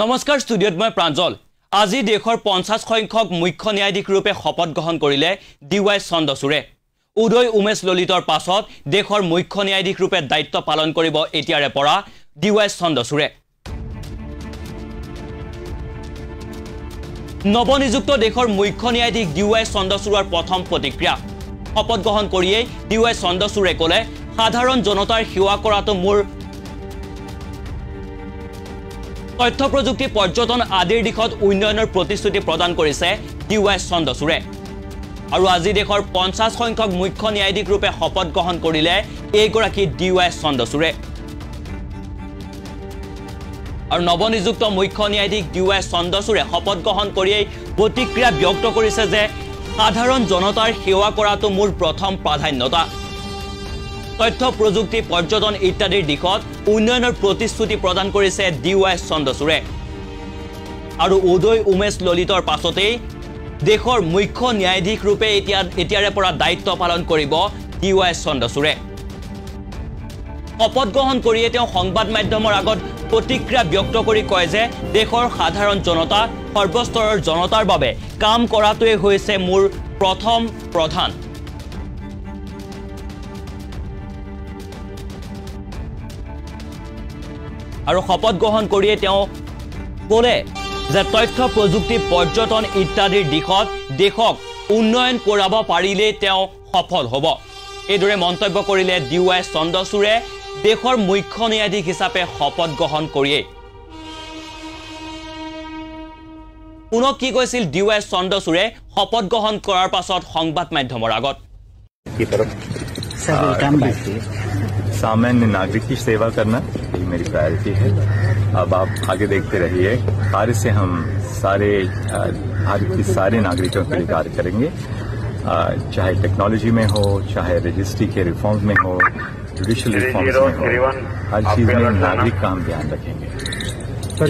নমস্কাৰ ষ্টুডিঅ'ত মই প্ৰাঞ্জল। আজি দেশৰ পঞ্চাছ সংখ্যক মুখ্য ন্যায়াধীশ ৰূপে শপত গ্ৰহণ কৰিলে ডি ৱাই চন্দ্ৰচূড়ে। উদয় উমেশ ললিতৰ পাছত দেশৰ মুখ্য ন্যায়াধীশ ৰূপে দায়িত্ব পালন কৰিব এতিয়াৰে পৰা ডি ৱাই চন্দ্ৰচূড়ে। নৱনিযুক্ত দেশৰ মুখ্য ন্যায়াধীশ ডি ৱাই চন্দ্ৰচূড়ৰ প্ৰথম প্ৰতিক্ৰিয়া। শপত গ্ৰহণ কৰিয়েই ডি ৱাই চন্দ্ৰচূড়ে ক'লে সাধাৰণ জনতাৰ সেৱা কৰাটো মোৰ তথ্য প্ৰযুক্তি পৰ্যটন আদিৰ দিশত উন্নয়নৰ প্ৰতিশ্ৰুতি প্ৰদান কৰিছে ডি ৱাই চন্দ্ৰচূড়ে। আৰু আজি দেশৰ পঞ্চাছ সংখ্যক মুখ্য ন্যায়াধীশ ৰূপে শপত গ্ৰহণ কৰিলে এইগৰাকী ডি ৱাই চন্দ্ৰচূড়ে। আৰু নৱনিযুক্ত মুখ্য ন্যায়াধীশ ডি ৱাই চন্দ্ৰচূড়ে শপত গ্ৰহণ কৰিয়েই প্ৰতিক্ৰিয়া ব্যক্ত কৰিছে যে সাধাৰণ জনতাৰ সেৱা কৰাটো মোৰ প্ৰথম প্ৰাধান্যতা। তথ্য প্ৰযুক্তি পৰ্যটন ইত্যাদিৰ দিশত উন্নয়নৰ প্ৰতিশ্ৰুতি প্ৰদান কৰিছে ডি ৱাই চন্দ্ৰচূড়ে। আৰু উদয় উমেশ ললিতৰ পাছতেই দেশৰ মুখ্য ন্যায়াধীশ ৰূপে এতিয়া এতিয়াৰে পৰা দায়িত্ব পালন কৰিব ডি ৱাই চন্দ্ৰচূড়ে। শপত গ্ৰহণ কৰিয়ে তেওঁ সংবাদ মাধ্যমৰ আগত প্ৰতিক্ৰিয়া ব্যক্ত কৰি কয় যে দেশৰ সাধাৰণ জনতা সৰ্বস্তৰৰ জনতাৰ বাবে কাম কৰাটোৱে হৈছে মোৰ প্ৰথম প্ৰধান। আৰু শপত গ্ৰহণ কৰিয়ে তেওঁ ক'লে যে তথ্য প্ৰযুক্তি পৰ্যটন ইত্যাদিৰ দিশত দেশক উন্নয়ন কৰাব পাৰিলেই তেওঁ সফল হ'ব এইদৰে মন্তব্য কৰিলে ডি ৱাই চন্দ্ৰচূড়ে দেশৰ মুখ্য ন্যায়াধীশ হিচাপে শপত গ্ৰহণ কৰিয়েই পুনক কি কৈছিল ডি ৱাই চন্দ্ৰচূড়ে শপত গ্ৰহণ কৰাৰ পাছত সংবাদ মাধ্যমৰ আগত की तरफ सर विल कम बैक सामान्य नागरिक की सेवा करना यही मेरी प्रायोरिटी है अब आप आगे देखते रहिए कार्य से हम सारे भारत के सारे नागरिकों के लिए कार्य करेंगे चाहे टेक्नोलॉजी में हो चाहे रजिस्ट्री के रिफॉर्म्स में हो जुडिशियल रिफॉर्म में हो हर चीज़ में नागरिक का हम ध्यान रखेंगे सर